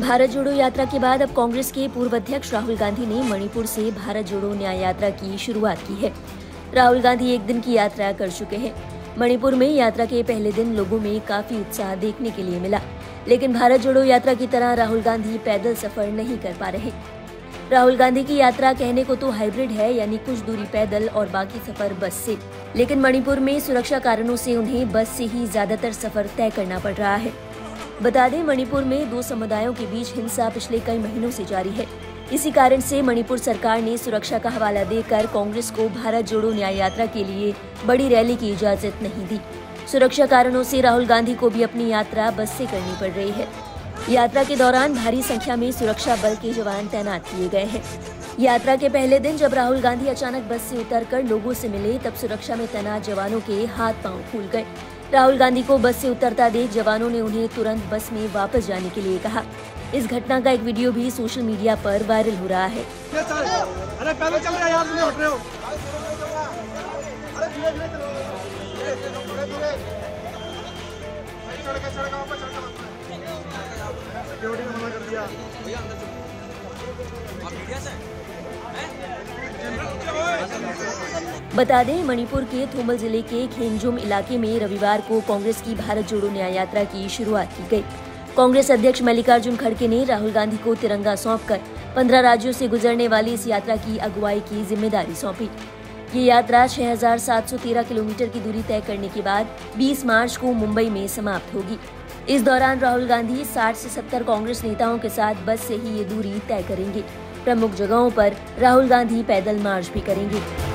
भारत जोड़ो यात्रा के बाद अब कांग्रेस के पूर्व अध्यक्ष राहुल गांधी ने मणिपुर से भारत जोड़ो न्याय यात्रा की शुरुआत की है। राहुल गांधी एक दिन की यात्रा कर चुके हैं। मणिपुर में यात्रा के पहले दिन लोगों में काफ़ी उत्साह देखने के लिए मिला, लेकिन भारत जोड़ो यात्रा की तरह राहुल गांधी पैदल सफ़र नहीं कर पा रहे। राहुल गांधी की यात्रा कहने को तो हाइब्रिड है, यानी कुछ दूरी पैदल और बाकी सफ़र बस से। लेकिन मणिपुर में सुरक्षा कारणों से उन्हें बस से ही ज़्यादातर सफ़र तय करना पड़ रहा है। बता दें, मणिपुर में दो समुदायों के बीच हिंसा पिछले कई महीनों से जारी है। इसी कारण से मणिपुर सरकार ने सुरक्षा का हवाला देकर कांग्रेस को भारत जोड़ो न्याय यात्रा के लिए बड़ी रैली की इजाज़त नहीं दी। सुरक्षा कारणों से राहुल गांधी को भी अपनी यात्रा बस से करनी पड़ रही है। यात्रा के दौरान भारी संख्या में सुरक्षा बल के जवान तैनात किए गए हैं। यात्रा के पहले दिन जब राहुल गांधी अचानक बस से उतरकर लोगों से मिले, तब सुरक्षा में तैनात जवानों के हाथ पाँव फूल गए। राहुल गांधी को बस से उतरता देख जवानों ने उन्हें तुरंत बस में वापस जाने के लिए कहा। इस घटना का एक वीडियो भी सोशल मीडिया पर वायरल हो रहा है। अरे चल रहे हो सिक्योरिटी ने मना कर दिया। बता दें मणिपुर के थोमल ज़िले के खेमजुम इलाके में रविवार को कांग्रेस की भारत जोड़ो न्याय यात्रा की शुरुआत की गई। कांग्रेस अध्यक्ष मल्लिकार्जुन खड़गे ने राहुल गांधी को तिरंगा सौंपकर पंद्रह राज्यों से गुजरने वाली इस यात्रा की अगुवाई की ज़िम्मेदारी सौंपी। ये यात्रा 6,713 किलोमीटर की दूरी तय करने के बाद 20 मार्च को मुंबई में समाप्त होगी। इस दौरान राहुल गांधी 60 से 70 कांग्रेस नेताओं के साथ बस से ही ये दूरी तय करेंगे। प्रमुख जगहों पर राहुल गांधी पैदल मार्च भी करेंगे।